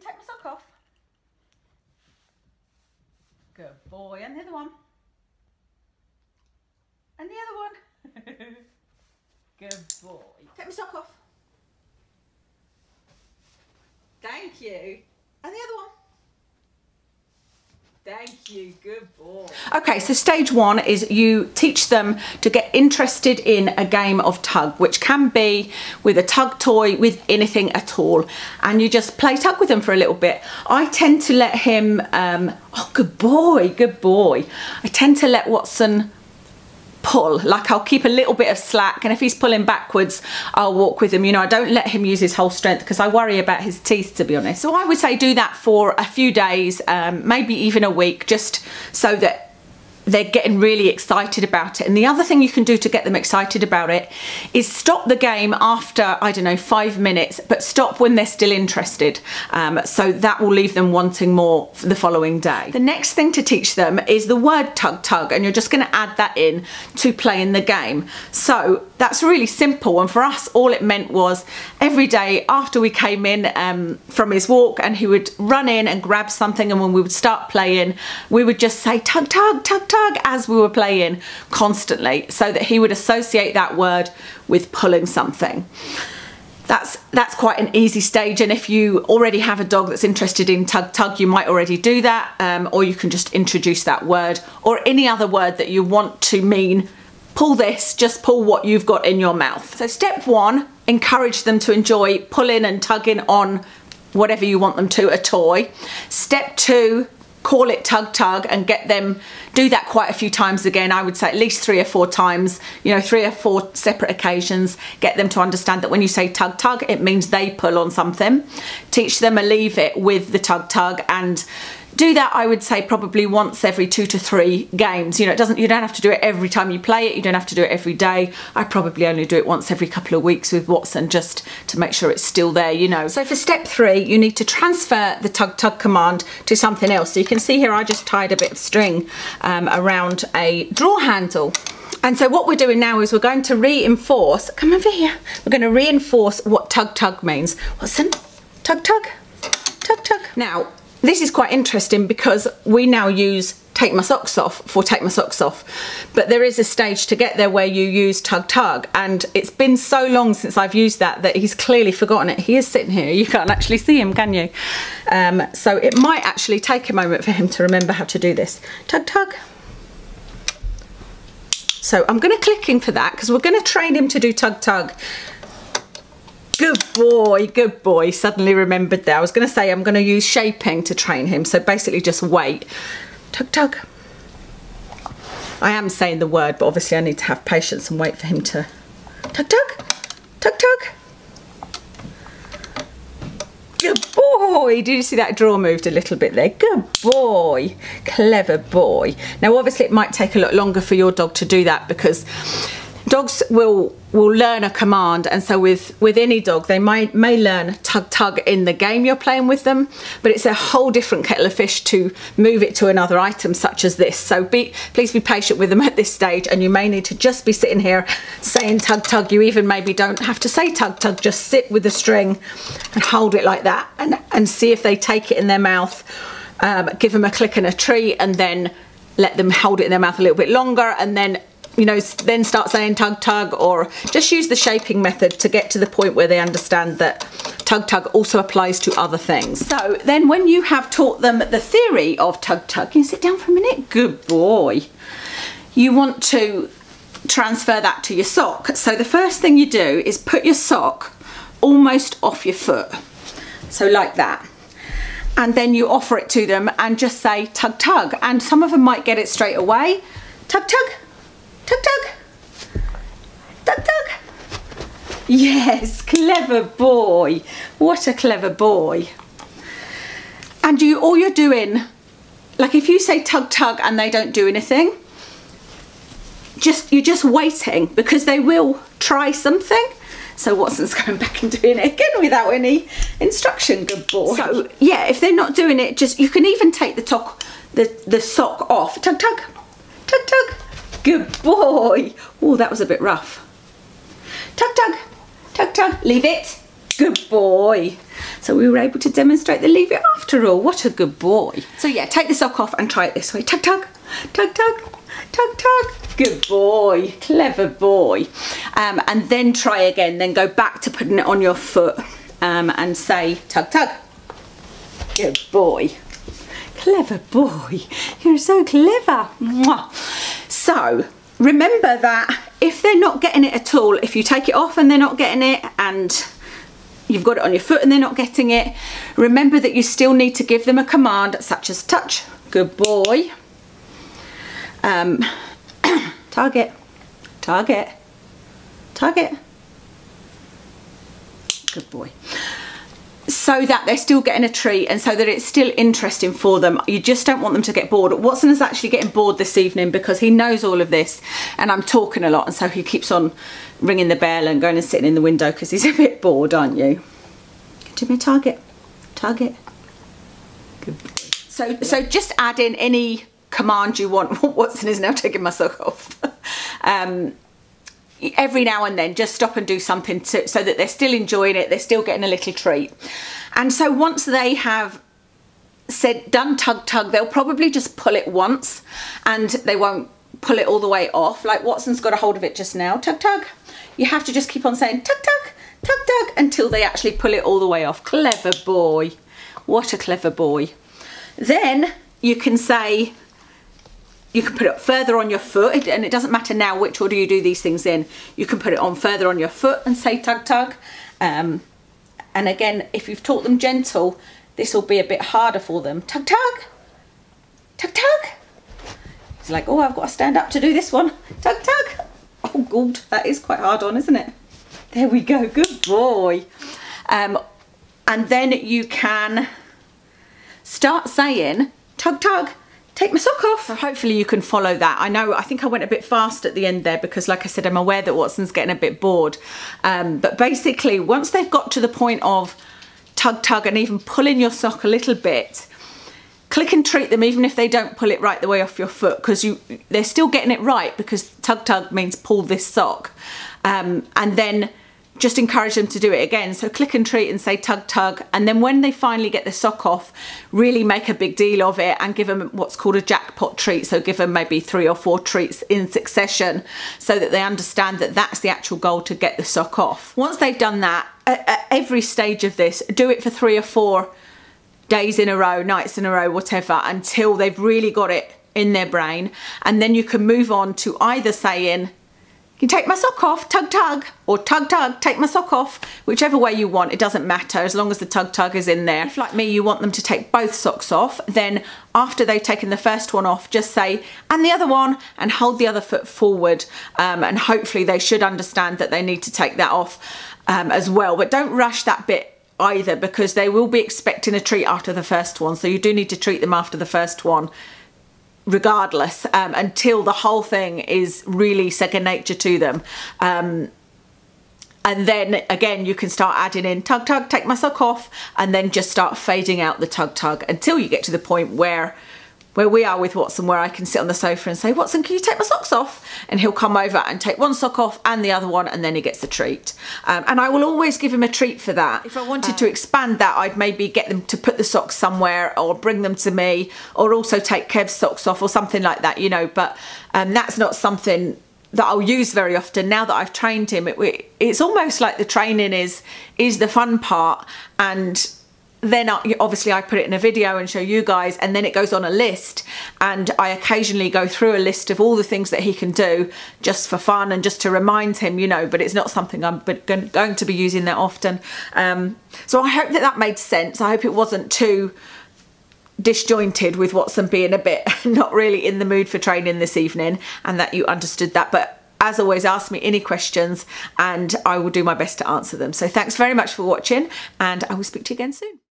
Watson, take my sock off. Good boy. And the other one. And the other one. Good boy. Take my sock off. Thank you. And the other one. Thank you, good boy. Okay, so stage one is you teach them to get interested in a game of tug, which can be with a tug toy, with anything at all. And you just play tug with them for a little bit. I tend to let him, um, oh, good boy, good boy. I tend to let Watson pull. Like I'll keep a little bit of slack and if he's pulling backwards I'll walk with him. You know I don't let him use his whole strength because I worry about his teeth to be honest. So I would say do that for a few days um, maybe even a week just so that they're getting really excited about it. And the other thing you can do to get them excited about it is stop the game after, I don't know, five minutes, but stop when they're still interested. Um, so that will leave them wanting more the following day. The next thing to teach them is the word tug tug, and you're just going to add that in to playing the game. So that's really simple. And for us, all it meant was every day after we came in um, from his walk and he would run in and grab something. And when we would start playing, we would just say tug tug, tug tug as we were playing constantly so that he would associate that word with pulling something. That's, that's quite an easy stage and if you already have a dog that's interested in tug tug you might already do that um, or you can just introduce that word or any other word that you want to mean pull this just pull what you've got in your mouth. So step one encourage them to enjoy pulling and tugging on whatever you want them to a toy. Step two call it tug tug and get them do that quite a few times again i would say at least three or four times you know three or four separate occasions. Get them to understand that when you say tug tug it means they pull on something. Teach them a leave it with the tug tug and do that I would say probably once every two to three games. You know it doesn't you don't have to do it every time you play it. You don't have to do it every day. I probably only do it once every couple of weeks with Watson just to make sure it's still there you know. So for step three you need to transfer the tug tug command to something else. So you can see here I just tied a bit of string um, around a drawer handle. And so what we're doing now is we're going to reinforce come over here. We're going to reinforce what tug tug means. Watson tug tug tug tug. Now this is quite interesting because we now use take my socks off for take my socks off. But there is a stage to get there where you use tug tug and it's been so long since I've used that that he's clearly forgotten it. He is sitting here. You can't actually see him can you? Um, so it might actually take a moment for him to remember how to do this. Tug tug. So I'm going to click him for that because we're going to train him to do tug tug Good boy, good boy. Suddenly remembered there. I was going to say I'm going to use shaping to train him. So basically just wait. Tug, tug. I am saying the word, but obviously I need to have patience and wait for him to... Tug, tug. Tug, tug. Good boy. Did you see that drawer moved a little bit there? Good boy. Clever boy. Now, obviously, it might take a lot longer for your dog to do that because dogs will will learn a command and so with with any dog they might may learn tug tug in the game you're playing with them but it's a whole different kettle of fish to move it to another item such as this. So be please be patient with them at this stage and you may need to just be sitting here saying tug tug. You even maybe don't have to say tug tug. Just sit with the string and hold it like that and and see if they take it in their mouth. Um, give them a click and a treat and then let them hold it in their mouth a little bit longer and then you know, then start saying tug tug or just use the shaping method to get to the point where they understand that tug tug also applies to other things. So then when you have taught them the theory of tug tug, can you sit down for a minute? Good boy. You want to transfer that to your sock. So the first thing you do is put your sock almost off your foot. So like that. And then you offer it to them and just say tug tug. And some of them might get it straight away. Tug tug Tug tug. Tug tug. Yes, clever boy. What a clever boy. And you all you're doing, like if you say tug tug and they don't do anything, just you're just waiting because they will try something. So Watson's going back and doing it again without any instruction, good boy. So yeah, if they're not doing it, just you can even take the top the, the sock off. Tug tug, tug tug. Good boy. Oh, that was a bit rough. Tug, tug, tug, tug. Leave it. Good boy. So we were able to demonstrate the leave it after all. What a good boy. So yeah, take the sock off and try it this way. Tug, tug, tug, tug, tug, tug. Good boy, clever boy. Um, and then try again, then go back to putting it on your foot um, and say tug, tug. Good boy. Clever boy. You're so clever. Mwah. So remember that if they're not getting it at all, if you take it off and they're not getting it and you've got it on your foot and they're not getting it, remember that you still need to give them a command such as touch, good boy, um, target, target, target, good boy so that they're still getting a treat and so that it's still interesting for them. You just don't want them to get bored. Watson is actually getting bored this evening because he knows all of this and I'm talking a lot and so he keeps on ringing the bell and going and sitting in the window because he's a bit bored, aren't you? Do me a target. Target. Good. So, so just add in any command you want. Watson is now taking my sock off. um, every now and then just stop and do something to, so that they're still enjoying it, they're still getting a little treat. And so once they have said done tug tug, they'll probably just pull it once and they won't pull it all the way off. Like Watson's got a hold of it just now, tug tug. You have to just keep on saying tug tug, tug tug until they actually pull it all the way off. Clever boy. What a clever boy. Then you can say you can put it further on your foot. And it doesn't matter now which order you do these things in. You can put it on further on your foot and say tug tug. Um, and again if you've taught them gentle this will be a bit harder for them. Tug tug. Tug tug. It's like oh I've got to stand up to do this one. Tug tug. Oh god that is quite hard on isn't it? There we go. Good boy. Um, and then you can start saying tug tug take my sock off. So hopefully you can follow that. I know, I think I went a bit fast at the end there because like I said, I'm aware that Watson's getting a bit bored. Um, but basically, once they've got to the point of tug tug and even pulling your sock a little bit, click and treat them even if they don't pull it right the way off your foot because you they're still getting it right because tug tug means pull this sock. Um, and then just encourage them to do it again. So click and treat and say tug tug. And then when they finally get the sock off, really make a big deal of it and give them what's called a jackpot treat. So give them maybe three or four treats in succession so that they understand that that's the actual goal to get the sock off. Once they've done that, at, every stage of this, do it for three or four days in a row, nights in a row, whatever, until they've really got it in their brain. And then you can move on to either saying, you take my sock off, tug tug, or tug tug, take my sock off, whichever way you want, it doesn't matter as long as the tug tug is in there. If like me, you want them to take both socks off, then after they've taken the first one off, just say, and the other one, and hold the other foot forward, um, and hopefully they should understand that they need to take that off um, as well. But don't rush that bit either because they will be expecting a treat after the first one, so you do need to treat them after the first one regardless um, until the whole thing is really second nature to them. Um, and then again you can start adding in tug tug take my sock off and then just start fading out the tug tug until you get to the point where where we are with Watson where I can sit on the sofa and say, Watson, can you take my socks off? And he'll come over and take one sock off and the other one and then he gets the treat. Um, and I will always give him a treat for that. If I wanted uh, to expand that, I'd maybe get them to put the socks somewhere or bring them to me or also take Kev's socks off or something like that, you know, but um, that's not something that I'll use very often now that I've trained him. It, it's almost like the training is is the fun part and then obviously I put it in a video and show you guys and then it goes on a list. And I occasionally go through a list of all the things that he can do just for fun and just to remind him you know but it's not something I'm going to be using that often. Um, so I hope that that made sense. I hope it wasn't too disjointed with Watson being a bit not really in the mood for training this evening and that you understood that. But as always ask me any questions and I will do my best to answer them. So thanks very much for watching and I will speak to you again soon